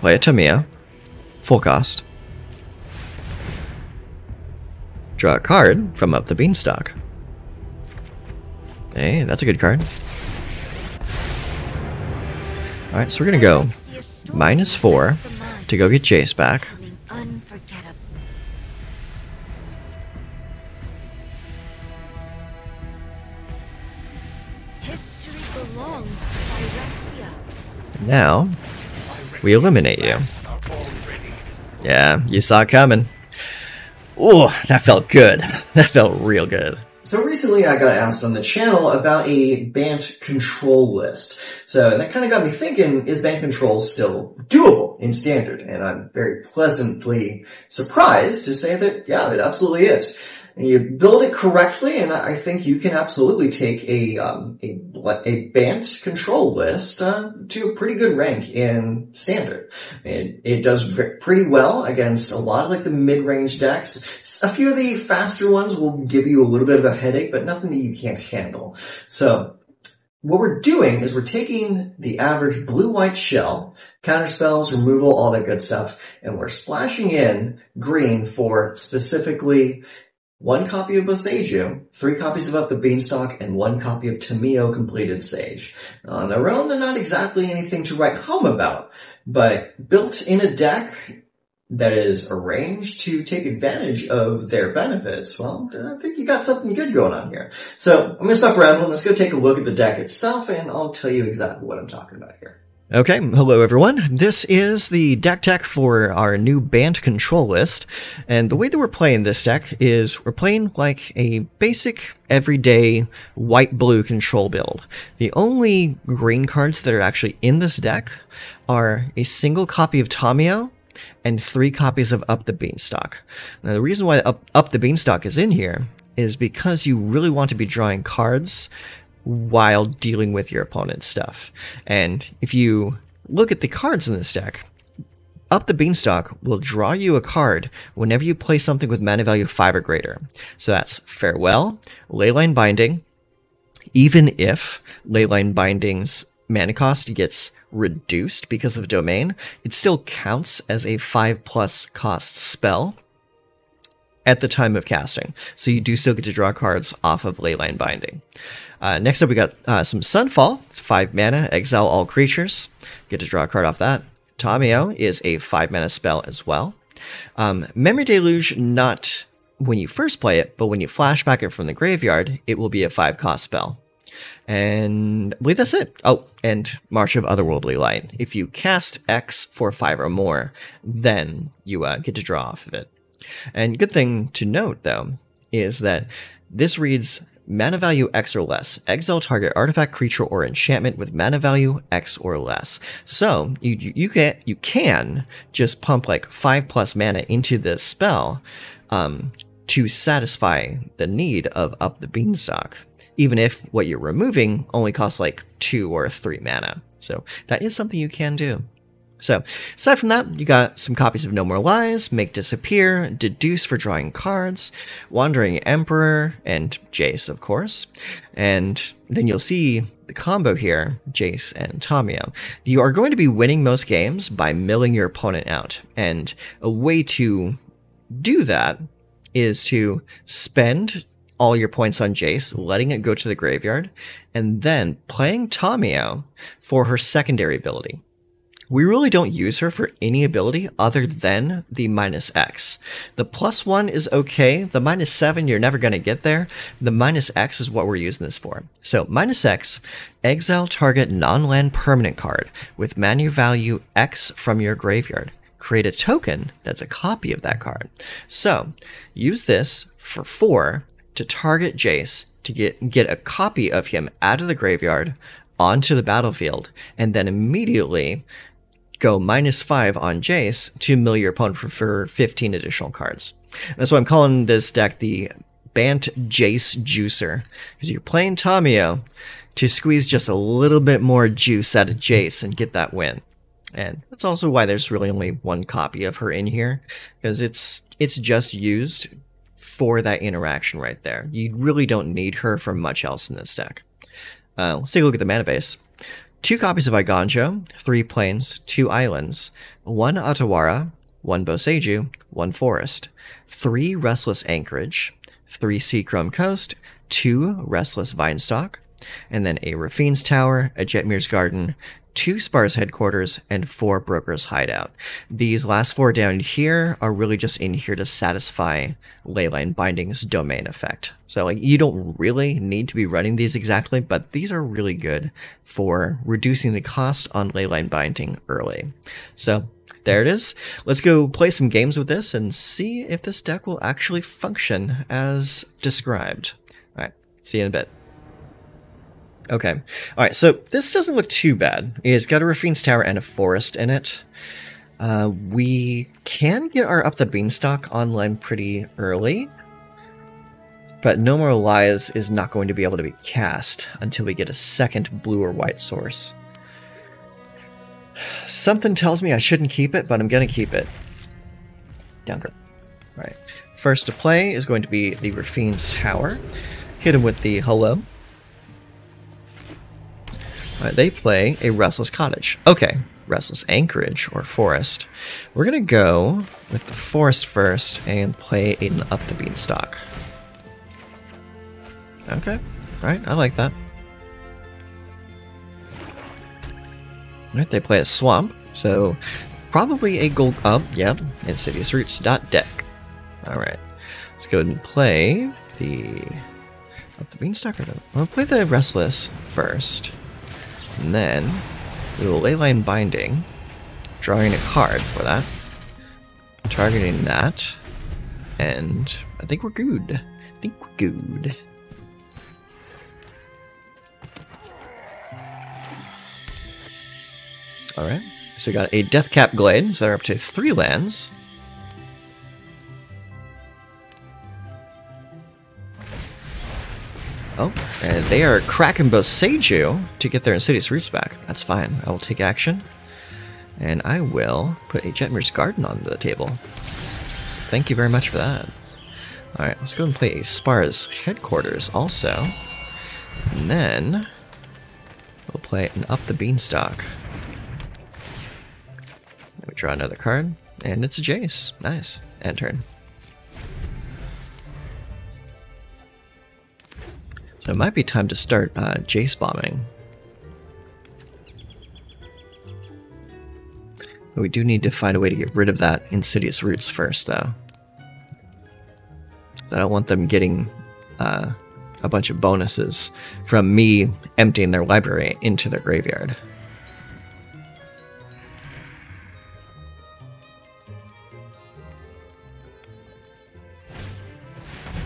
Play a Tamiyo. Full. Draw a card from up the beanstalk. Hey, that's a good card. Alright, so we're gonna go minus four to go get Jace back. Now, we eliminate you. Yeah, you saw it coming. Oh, that felt good. That felt real good. So recently I got asked on the channel about a Bant control list. So that kind of got me thinking, is Bant control still doable in standard? And I'm very pleasantly surprised to say that, yeah, it absolutely is and you build it correctly, and I think you can absolutely take a um, a, a Bant control list uh, to a pretty good rank in standard. It, it does pretty well against a lot of like the mid-range decks. A few of the faster ones will give you a little bit of a headache, but nothing that you can't handle. So what we're doing is we're taking the average blue-white shell, counter spells, removal, all that good stuff, and we're splashing in green for specifically one copy of Boseiju, three copies of Up the Beanstalk, and one copy of Tamiyo Completed Sage. On their own, they're not exactly anything to write home about, but built in a deck that is arranged to take advantage of their benefits, well, I think you got something good going on here. So I'm going to stop rambling. Let's go take a look at the deck itself, and I'll tell you exactly what I'm talking about here. Okay, hello everyone. This is the deck tech for our new Bant control list. And the way that we're playing this deck is we're playing like a basic everyday white-blue control build. The only green cards that are actually in this deck are a single copy of Tamiyo and three copies of Up the Beanstalk. Now the reason why Up, Up the Beanstalk is in here is because you really want to be drawing cards while dealing with your opponent's stuff. And if you look at the cards in this deck, up the Beanstalk will draw you a card whenever you play something with mana value 5 or greater. So that's Farewell, Leyline Binding, even if Leyline Binding's mana cost gets reduced because of domain, it still counts as a 5 plus cost spell at the time of casting. So you do still get to draw cards off of Leyline Binding. Uh, next up, we got uh, some Sunfall. It's five mana, exile all creatures. Get to draw a card off that. Tamiyo is a five mana spell as well. Um, Memory Deluge, not when you first play it, but when you flashback it from the graveyard, it will be a five cost spell. And I believe that's it. Oh, and March of Otherworldly Light. If you cast X for five or more, then you uh, get to draw off of it. And good thing to note, though, is that this reads mana value X or less. Exile target artifact, creature, or enchantment with mana value X or less. So you you can you can just pump like five plus mana into this spell um, to satisfy the need of up the beanstalk, even if what you're removing only costs like two or three mana. So that is something you can do. So, aside from that, you got some copies of No More Lies, Make Disappear, Deduce for drawing cards, Wandering Emperor, and Jace, of course. And then you'll see the combo here, Jace and Tamiyo. You are going to be winning most games by milling your opponent out. And a way to do that is to spend all your points on Jace, letting it go to the graveyard, and then playing Tamiyo for her secondary ability we really don't use her for any ability other than the minus X. The plus one is okay. The minus seven, you're never going to get there. The minus X is what we're using this for. So minus X, exile target non-land permanent card with mana value X from your graveyard. Create a token that's a copy of that card. So use this for four to target Jace to get, get a copy of him out of the graveyard onto the battlefield, and then immediately go minus five on Jace to mill your opponent for, for 15 additional cards. That's why I'm calling this deck the Bant Jace Juicer, because you're playing Tamiyo to squeeze just a little bit more juice out of Jace and get that win. And that's also why there's really only one copy of her in here, because it's it's just used for that interaction right there. You really don't need her for much else in this deck. Uh, let's take a look at the mana base. Two copies of Eiganjo, three plains, two islands, one Otawara, one Boseiju, one forest, three Restless Anchorage, three Seachrome Coast, two Restless Vinestock, and then a Raffine's Tower, a Jetmir's Garden, two Spar's headquarters, and four Broker's hideout. These last four down here are really just in here to satisfy Leyline Binding's domain effect. So like you don't really need to be running these exactly, but these are really good for reducing the cost on Leyline Binding early. So there it is. Let's go play some games with this and see if this deck will actually function as described. Alright, see you in a bit. Okay. All right, so this doesn't look too bad. It's got a Raffine's Tower and a forest in it. Uh, we can get our Up the Beanstalk online pretty early, but No More Lies is not going to be able to be cast until we get a second blue or white source. Something tells me I shouldn't keep it, but I'm going to keep it. Dunker. Right. First to play is going to be the Raffine's Tower. Hit him with the Hello. Right, they play a Restless Cottage. Okay, Restless Anchorage or Forest. We're gonna go with the Forest first and play an Up the Beanstalk. Okay, alright, I like that. Alright, they play a Swamp, so probably a gold up, oh, yep, Insidious Roots dot deck. Alright, let's go and play the Up the Beanstalk or no? We'll play the Restless first. And then we will leyline binding, drawing a card for that, targeting that, and I think we're good. I think we're good. Alright, so we got a Deathcap Glade, so they're up to three lands. Oh, and they are cracking Boseiju to get their Insidious Roots back. That's fine. I will take action. And I will put a Jetmir's Garden on the table. So thank you very much for that. Alright, let's go and play a Spar's Headquarters also. And then we'll play an Up the Beanstalk. we draw another card, and it's a Jace. Nice. End turn. So it might be time to start uh, Jace bombing. But we do need to find a way to get rid of that Insidious Roots first, though. I don't want them getting uh, a bunch of bonuses from me emptying their library into their graveyard.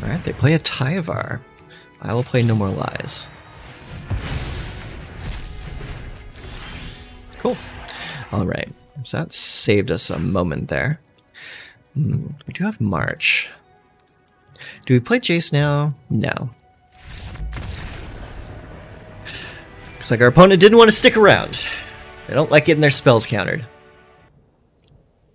Alright, they play a Tyvar. I will play No More Lies. Cool. Alright, so that saved us a moment there. Hmm, we do have March. Do we play Jace now? No. Looks like our opponent didn't want to stick around. They don't like getting their spells countered.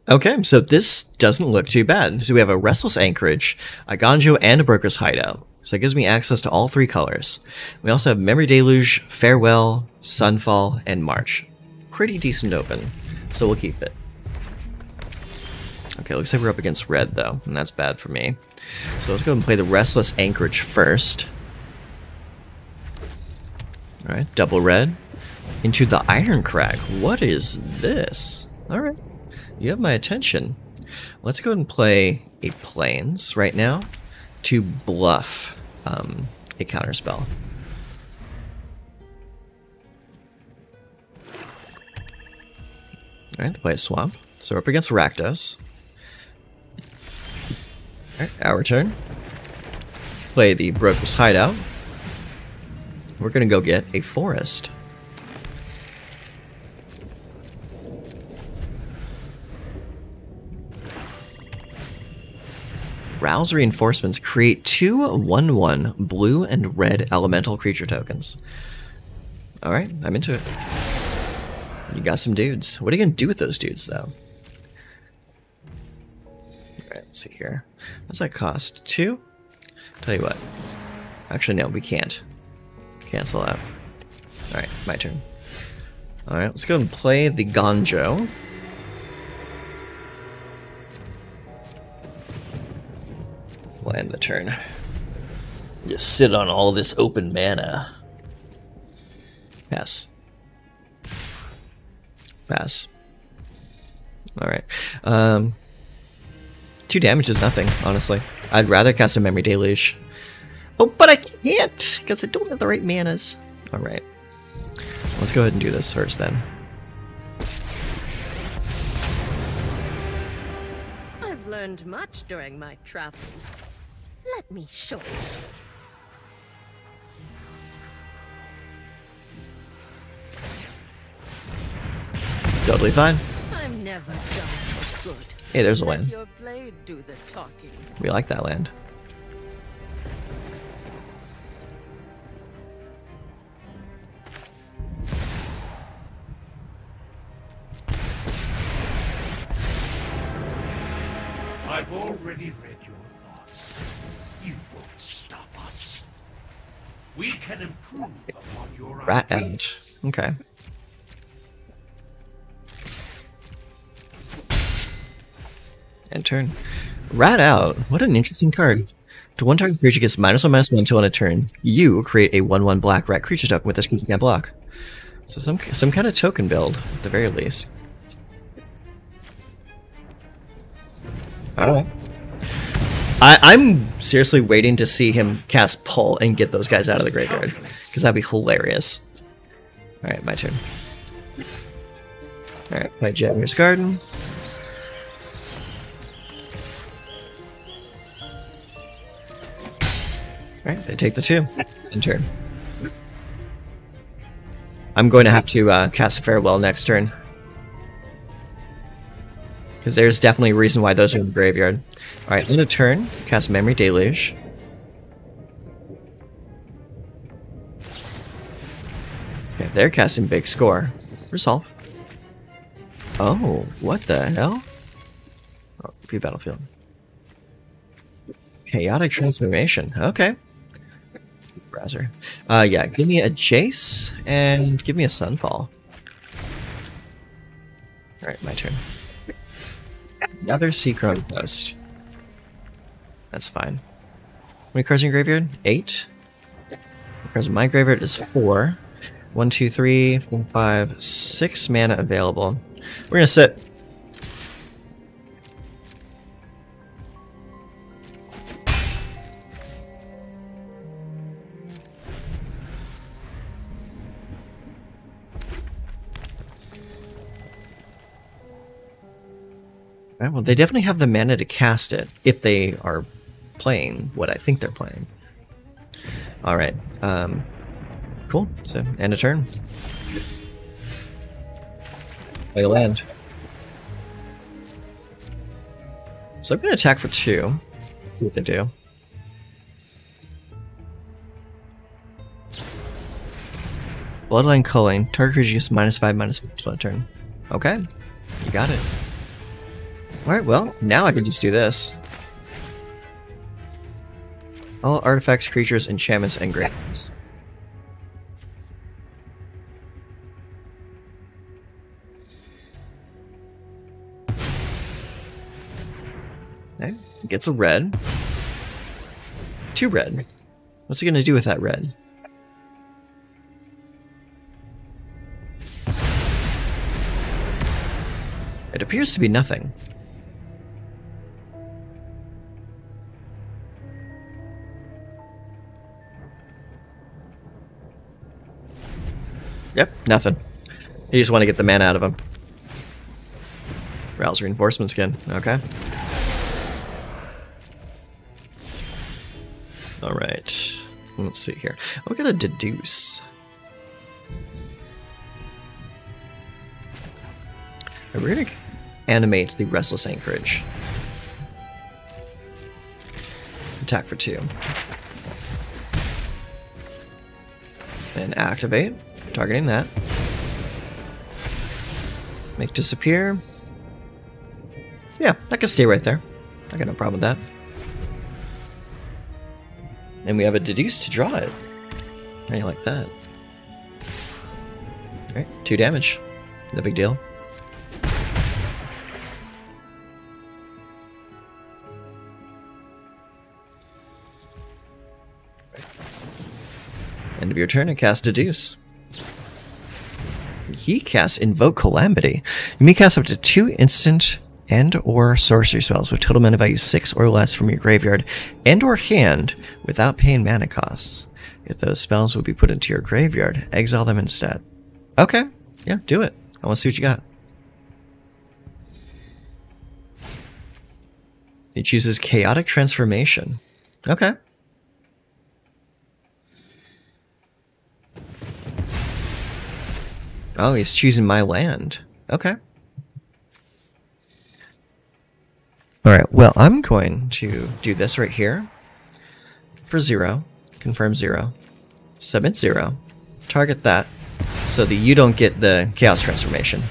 Okay, so this doesn't look too bad. So we have a Restless Anchorage, a Ganjo, and a Broker's Hideout. So it gives me access to all three colors. We also have Memory Deluge, Farewell, Sunfall, and March. Pretty decent open, so we'll keep it. Okay, looks like we're up against red though, and that's bad for me. So let's go and play the Restless Anchorage first. Alright, double red. Into the Iron Crack. What is this? Alright, you have my attention. Let's go and play a Plains right now to bluff um, a counterspell. Alright, play a swamp. So we're up against Rakdos. Alright, our turn. Play the Broker's Hideout. We're gonna go get a forest. Rouse reinforcements create two 1-1 blue and red elemental creature tokens. Alright, I'm into it. You got some dudes. What are you going to do with those dudes, though? Alright, let's see here. What's that cost? Two? Tell you what. Actually, no, we can't. Cancel out. Alright, my turn. Alright, let's go and play the Gonjo. We'll end the turn. Just sit on all this open mana. Pass. Pass. Alright. Um, two damage is nothing, honestly. I'd rather cast a Memory Deluge. Oh, but I can't, because I don't have the right manas. Alright. Let's go ahead and do this first then. I've learned much during my travels. Let me show you. Totally fine. I'm never done for good. Hey, there's a Let land. your blade do the talking. We like that land. I've already read We can improve upon your Rat out. Okay. End turn. Rat out. What an interesting card. To one target creature gets minus one minus one until on a turn. You create a one one black rat creature token with this creature can't block. So some some kind of token build, at the very least. Alright. I, I'm seriously waiting to see him cast Pull and get those guys out of the graveyard. Because that'd be hilarious. Alright, my turn. Alright, play Javier's Garden. Alright, they take the two. In turn. I'm going to have to uh, cast Farewell next turn. Because there's definitely a reason why those are in the graveyard. Alright, in a turn, cast Memory Deluge. Okay, they're casting Big Score. Resolve. Oh, what the hell? Oh, P Battlefield. Chaotic Transformation. Okay. Browser. Uh, yeah, give me a Jace and give me a Sunfall. Alright, my turn. Another Seachrome Coast. That's fine. How many cards in your graveyard? Eight. Cards in my graveyard is four. One, two, three, four, five, six mana available. We're gonna sit. Well, they definitely have the mana to cast it if they are playing what I think they're playing. Alright, um, cool. So, end a turn. Play a land. So I'm going to attack for two. See what they do. Bloodline culling. Target creature minus five, minus five turn. Okay, you got it. Alright, well, now I can just do this. All artifacts, creatures, enchantments, and grants. Okay, gets a red. Two red. What's he gonna do with that red? It appears to be nothing. Yep, nothing. You just want to get the man out of him. Rouse reinforcement skin. Okay. Alright. Let's see here. We're gonna deduce. We're gonna animate the Restless Anchorage. Attack for two. And activate. Targeting that. Make disappear. Yeah, that can stay right there. I got no problem with that. And we have a deduce to draw it. You like that? Alright, two damage. No big deal. End of your turn and cast Deduce. He casts Invoke Calamity. You may cast up to two instant and or sorcery spells with total mana value 6 or less from your graveyard and or hand without paying mana costs. If those spells would be put into your graveyard, exile them instead. Okay, yeah, do it. I want to see what you got. He chooses Chaotic Transformation. Okay. Oh, he's choosing my land. Okay. Alright, well, I'm going to do this right here. For zero. Confirm zero. Submit zero. Target that. So that you don't get the Chaos Transformation.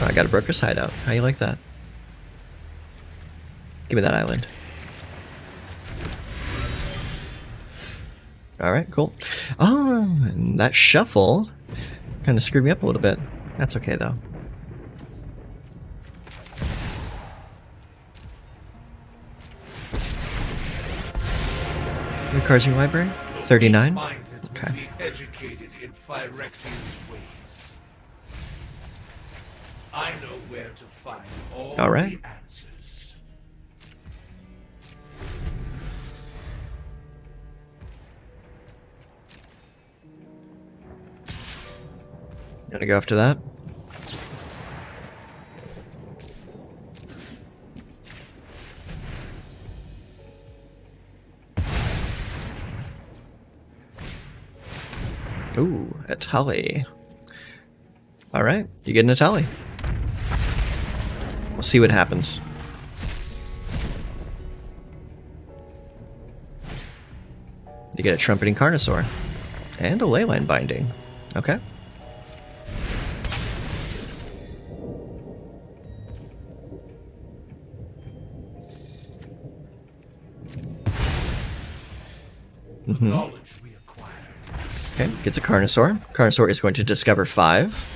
Oh, I got a Broker's Hideout. How you like that? Give me that island. Alright, cool. Oh, and that shuffle kind of screwed me up a little bit. That's okay, though. What cards in your library? 39? Okay. Be educated in Phyrexian's ways. I know where to find all All right. the answers. Gonna go after that. Ooh, a Tully. Alright, you get an Atali. We'll see what happens. You get a Trumpeting Carnosaur. And a Leyline Binding. Okay. Mm-hmm. Knowledge we acquired. Okay, gets a Carnosaur. Carnosaur is going to discover five.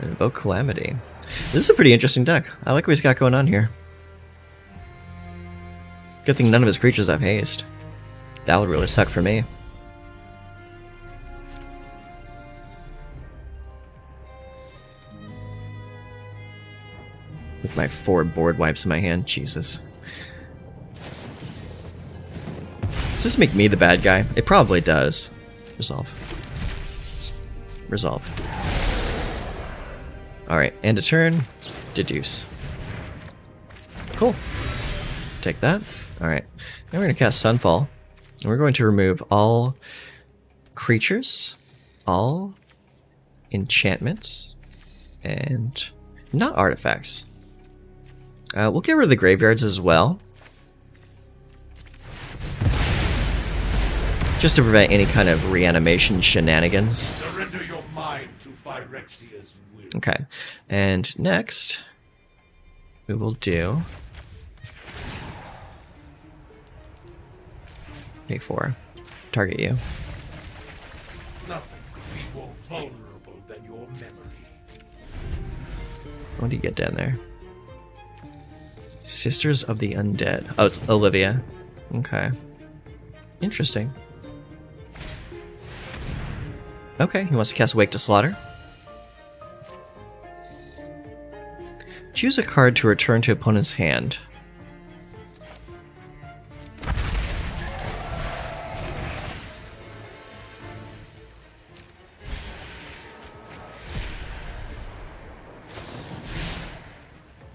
And invoke Calamity. This is a pretty interesting deck. I like what he's got going on here. Good thing none of his creatures have haste. That would really suck for me. With my four board wipes in my hand, Jesus. This make me the bad guy? It probably does. Resolve. Resolve. Alright, end a turn. Deduce. Cool. Take that. Alright. Now we're going to cast Sunfall. And we're going to remove all creatures, all enchantments, and not artifacts. Uh, we'll get rid of the graveyards as well. Just to prevent any kind of reanimation shenanigans. Surrender your mind to Phyrexia's will. Okay. And next, we will do... Pay four. Target you. Nothing could be more vulnerable than your memory. What do you get down there? Sisters of the Undead. Oh, it's Olivia. Okay. Interesting. Okay, he wants to cast Wake to Slaughter. Choose a card to return to opponent's hand.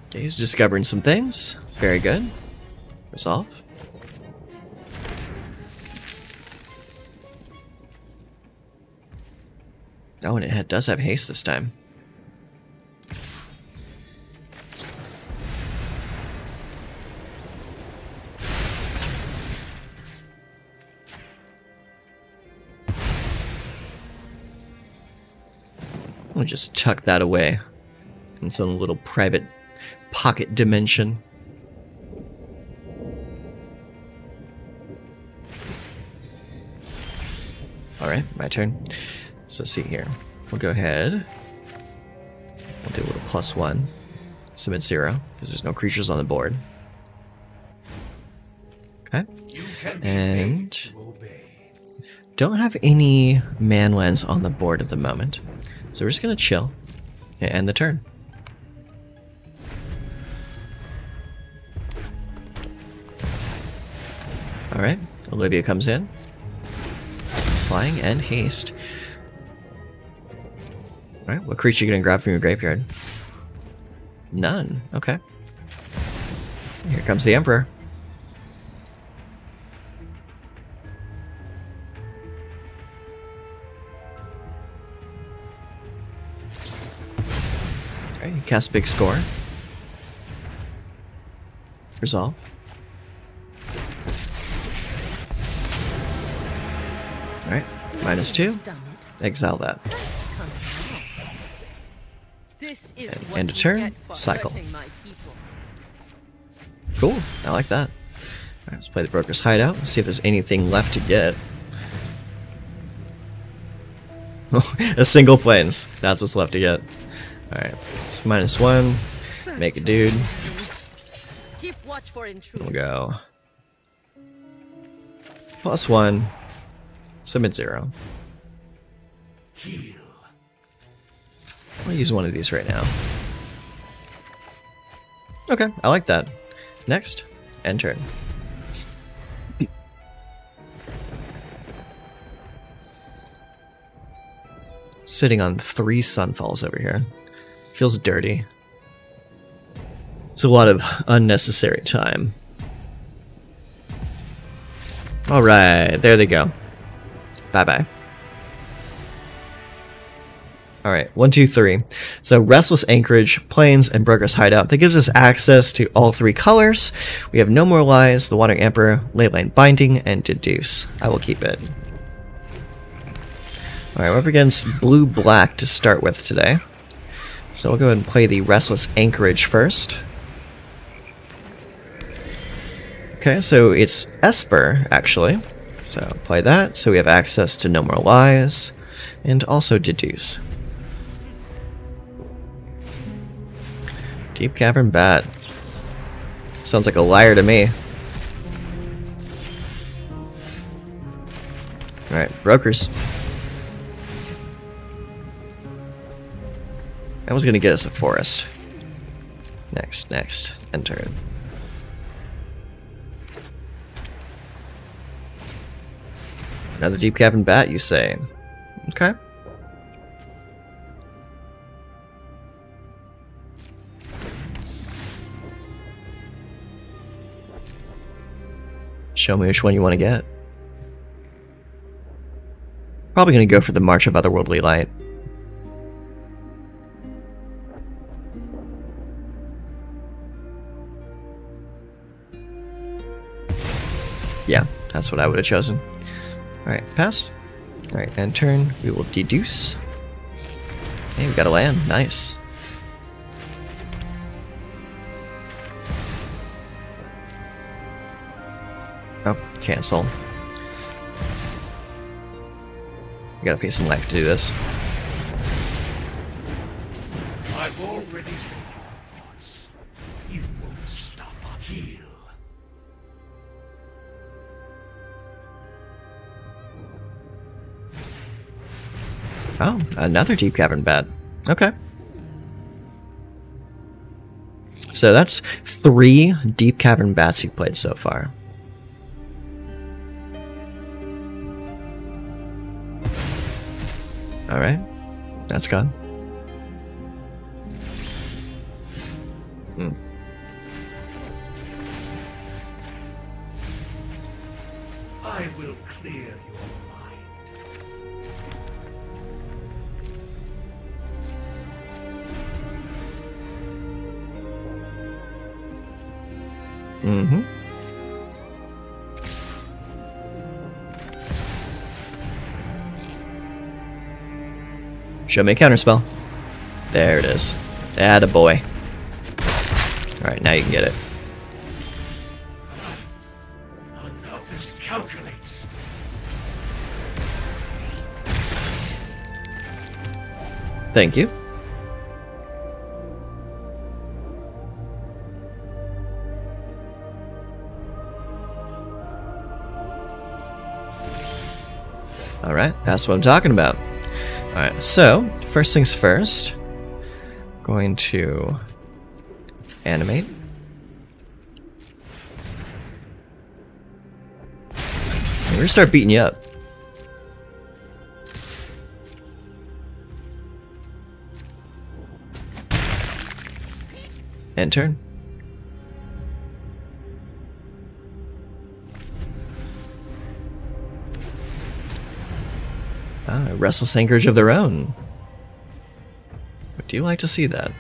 Okay, he's discovering some things. Very good. Resolve. Oh, and it does have haste this time. I'll just tuck that away in some little private pocket dimension. Alright, my turn. So let's see here. We'll go ahead. We'll do a little plus one. Submit zero, because there's no creatures on the board. Okay. And-. Don't have any manlands on the board at the moment. So we're just gonna chill and end the turn. Alright, Olivia comes in. Flying and haste. Alright, what creature you gonna grab from your graveyard? None. Okay. Here comes the Emperor. Alright, you cast big score. Resolve. Alright, minus two. Exile that. Come on. This is And- what end a turn, cycle. hurting my people. Cool, I like that. Alright, let's play the Broker's Hideout, see if there's anything left to get. a single planes, that's what's left to get. Alright, it's minus one, make a dude, Keep watch for intruders. we'll go. Plus one, submit zero. Heal. I'll use one of these right now. Okay, I like that. Next, end turn. Sitting on three sunfalls over here. Feels dirty. It's a lot of unnecessary time. Alright, there they go. Bye bye bye. Alright, one, two, three. So Restless Anchorage, Plains, and Broker's Hideout. That gives us access to all three colors. We have No More Lies, The Wandering Emperor, Leyline Binding, and Deduce. I will keep it. Alright, we're up against Blue Black to start with today. So we'll go ahead and play the Restless Anchorage first. Okay, so it's Esper, actually. So play that, so we have access to No More Lies, and also Deduce. Deep Cavern Bat. Sounds like a liar to me. Alright, brokers. That was gonna get us a forest. Next, next, enter. Another Deep Cavern Bat, you say? Okay. Show me which one you want to get. Probably gonna go for the March of Otherworldly Light. Yeah, that's what I would have chosen. Alright, pass. Alright, and turn. We will deduce. Hey, we got a land. Nice. Cancel. We gotta pay some life to do this. I've already read. You won't stop. Oh, another deep cavern bat. Okay. So that's three deep cavern bats you've played so far. Alright. That's gone. Hmm. I will clear your mind. Mm-hmm. Show me a counterspell. There it is. Atta boy. Alright, now you can get it. Thank you. Alright, that's what I'm talking about. Alright, so, first things first, going to animate. We're gonna start beating you up. End turn. Ah, restless anchorage of their own. Would you like to see that?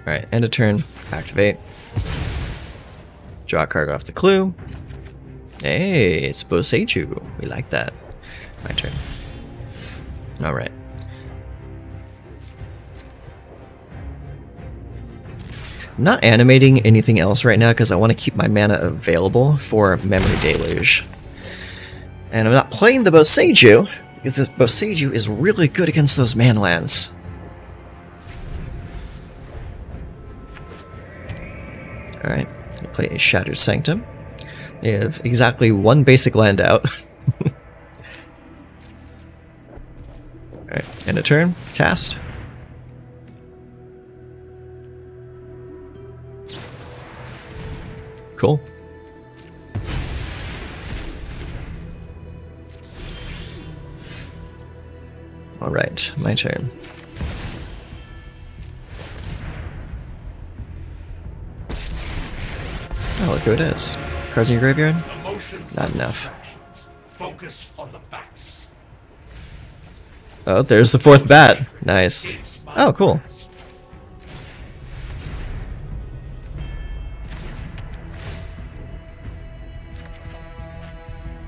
Alright, end of turn, activate. Draw a card off the clue. Hey, it's Boseiju. We like that. My turn. Alright. I'm not animating anything else right now because I want to keep my mana available for Memory Deluge. And I'm not playing the Boseiju because the Boseiju is really good against those manlands. Alright, play a Shattered Sanctum. They have exactly one basic land out. Alright, end a turn, cast. Cool. Alright, my turn. Oh, look who it is. Cards in your graveyard? Emotions Not enough. Focus on the facts. Oh, there's the fourth bat. Nice. Oh, cool.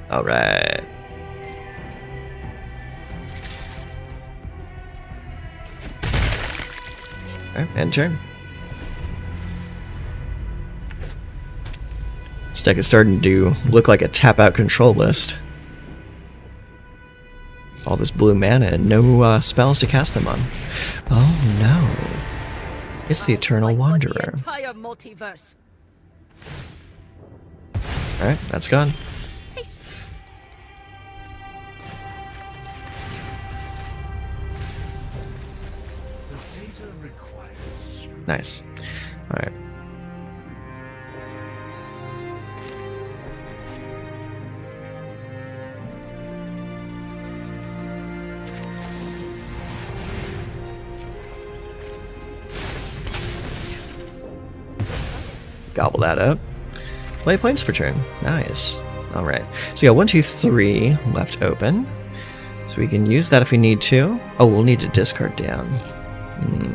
Alright. Alright, end turn. This deck is starting to look like a tap out control list. All this blue mana and no uh, spells to cast them on. Oh no. It's the Eternal Wanderer. The entire multiverse. Alright, that's gone. Nice. Alright. Gobble that up. Play points for turn. Nice. Alright. So yeah, one, two, three left open. So we can use that if we need to. Oh, we'll need to discard down. Hmm.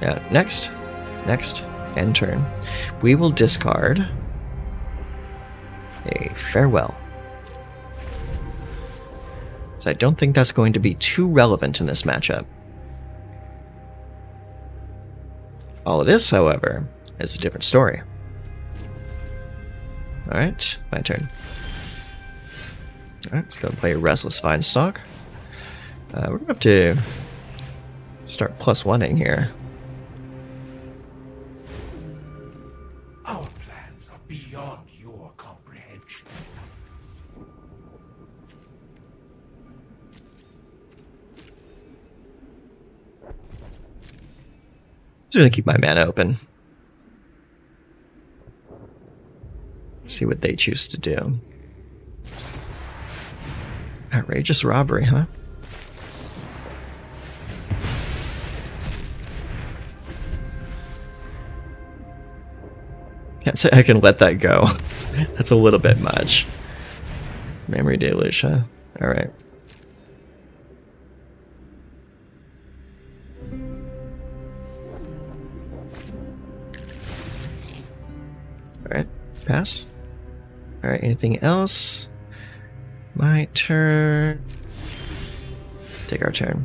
Yeah, next. Next. End turn. We will discard a farewell. So I don't think that's going to be too relevant in this matchup. All of this, however, is a different story. Alright, my turn. Alright, let's go and play Restless Vinestock. Uh, we're going to have to start plus one-ing here. Our plans are beyond your comprehension. just to keep my mana open. See what they choose to do. Outrageous robbery, huh? Can't say I can let that go. That's a little bit much. Memory deluge, huh? Alright. Alright, pass. Alright, anything else? My turn. Take our turn.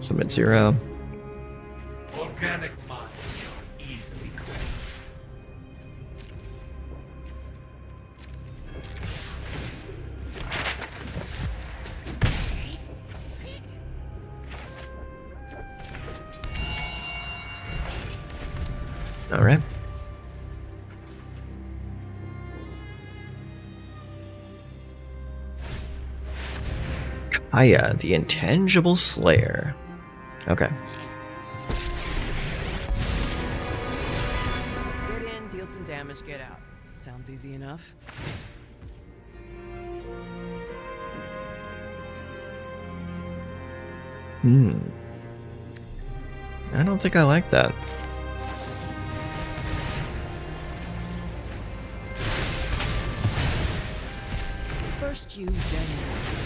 Submit zero organic minds are easily cleansed. All right. Kaya, the Intangible Slayer. Okay. Get out. Sounds easy enough. Hmm. I don't think I like that. First you, then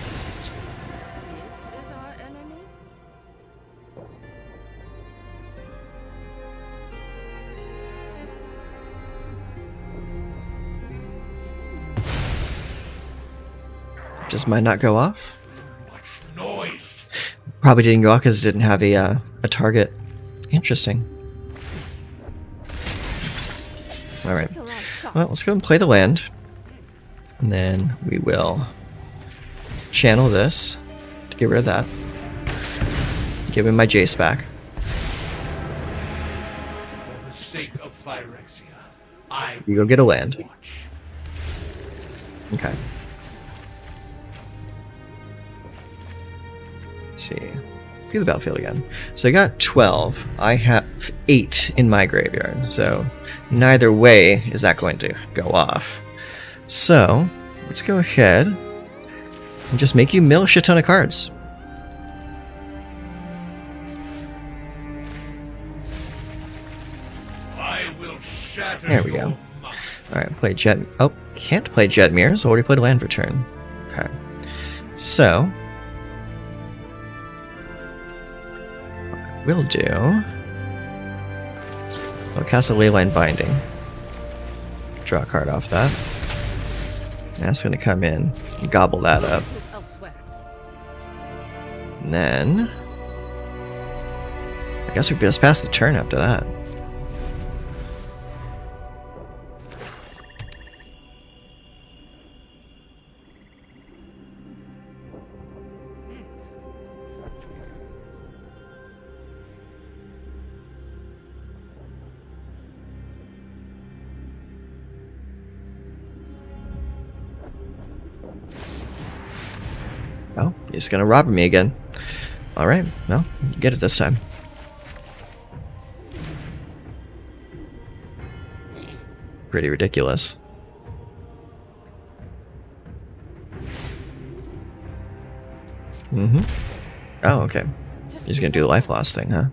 Just might not go off. Much noise. Probably didn't go off because it didn't have a uh, a target. Interesting. All right. Well, let's go and play the land, and then we will channel this to get rid of that. Give me my Jace back. For the sake of Phyrexia, I You go get a land. watch. Okay. Let's see. Do the battlefield again. So I got 12. I have 8 in my graveyard. So neither way is that going to go off. So let's go ahead and just make you mill a shit ton of cards. There we go. Alright, play Jet. Oh, can't play Jet Mirrors. Already played land for turn. Okay. So. We'll do. Oh, I'll cast a Leyline Binding. Draw a card off that. That's gonna come in and gobble that up. And then. I guess we just pass the turn after that. He's gonna rob me again. Alright, well, get it this time. Pretty ridiculous. Mm-hmm. Oh, okay. He's gonna do the life loss thing, huh?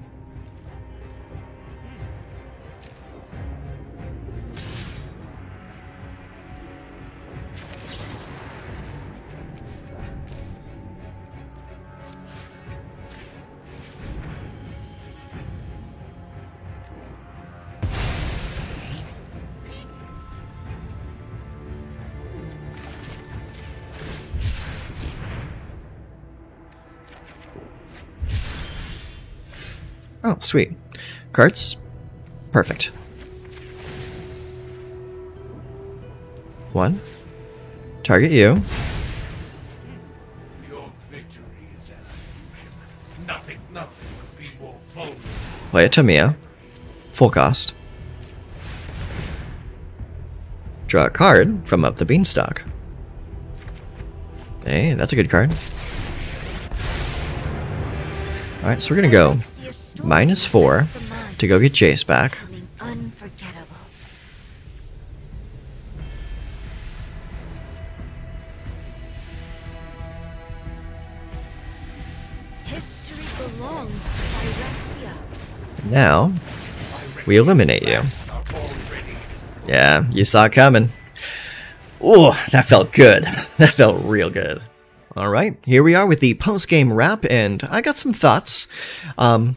Sweet. Cards? Perfect. One. Target you. Your victory is an illusion. Nothing, nothing could be more vulnerable. Play a Tamiyo. Full cost. Draw a card from up the beanstalk. Hey, that's a good card. Alright, so we're gonna go minus four to go get Jace back. Now, we eliminate you. Yeah, you saw it coming. Oh, that felt good. That felt real good. All right, here we are with the post-game wrap, and I got some thoughts. Um,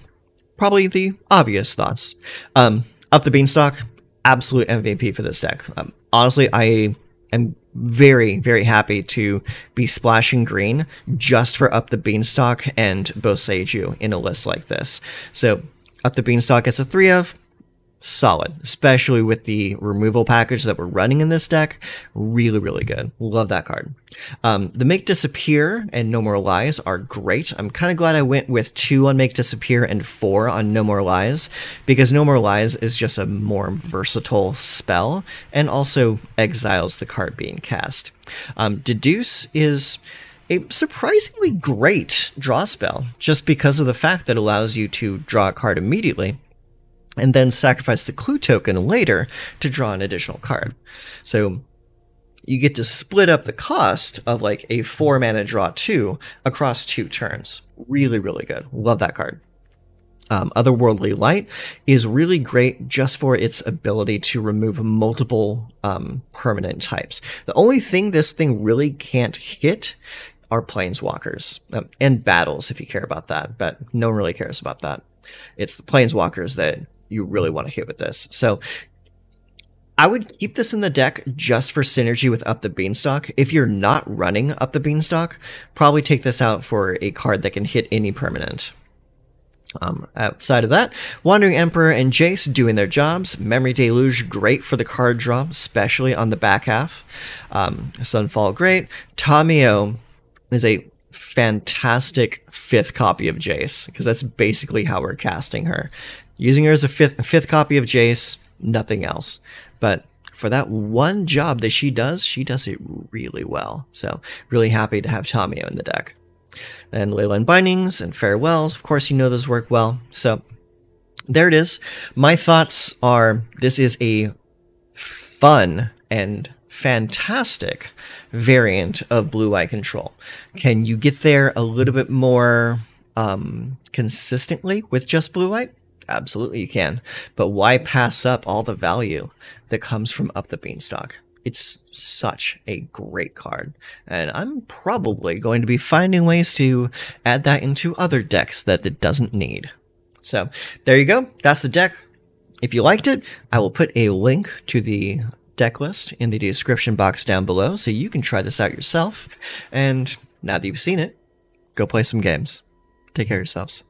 probably the obvious thoughts. Um, up the beanstalk, absolute MVP for this deck. Um, honestly, I am very, very happy to be splashing green just for up the beanstalk and Boseiju in a list like this. So, up the beanstalk gets a three of, solid, especially with the removal package that we're running in this deck. Really, really good. Love that card. Um, the Make Disappear and No More Lies are great. I'm kind of glad I went with two on Make Disappear and four on No More Lies, because No More Lies is just a more versatile spell and also exiles the card being cast. Um, Deduce is a surprisingly great draw spell, just because of the fact that it allows you to draw a card immediately and then sacrifice the clue token later to draw an additional card. So you get to split up the cost of like a four mana draw two across two turns. Really, really good. Love that card. Um, Otherworldly Light is really great just for its ability to remove multiple um, permanent types. The only thing this thing really can't hit are planeswalkers um, and battles if you care about that, but no one really cares about that. It's the planeswalkers that you really want to hit with this. So I would keep this in the deck just for synergy with Up the Beanstalk. If you're not running Up the Beanstalk, probably take this out for a card that can hit any permanent. Um, outside of that, Wandering Emperor and Jace doing their jobs. Memory Deluge, great for the card draw, especially on the back half. Um, Sunfall, great. Tamiyo is a fantastic fifth copy of Jace, because that's basically how we're casting her. Using her as a fifth, fifth copy of Jace, nothing else. But for that one job that she does, she does it really well. So, really happy to have Tamiyo in the deck. And Leyline Bindings and Farewells, of course, you know those work well. So, there it is. My thoughts are this is a fun and fantastic variant of blue eye control. Can you get there a little bit more um, consistently with just blue eye? Absolutely, you can. But why pass up all the value that comes from Up the Beanstalk? It's such a great card, and I'm probably going to be finding ways to add that into other decks that it doesn't need. So, there you go. That's the deck. If you liked it, I will put a link to the deck list in the description box down below so you can try this out yourself. And now that you've seen it, go play some games. Take care of yourselves.